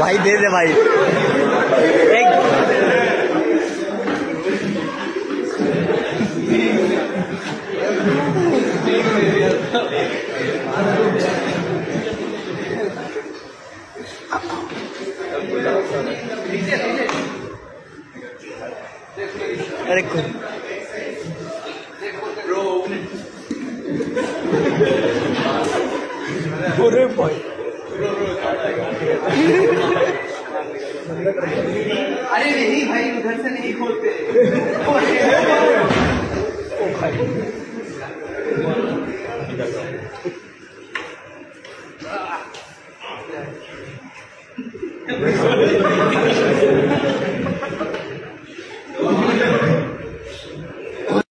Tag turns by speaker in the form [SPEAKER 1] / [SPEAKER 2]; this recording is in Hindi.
[SPEAKER 1] भाई दे दे भाई। एक अरे खुद गोरे बॉय
[SPEAKER 2] अरे नहीं भाई उधर से नहीं खोलते ओ भाई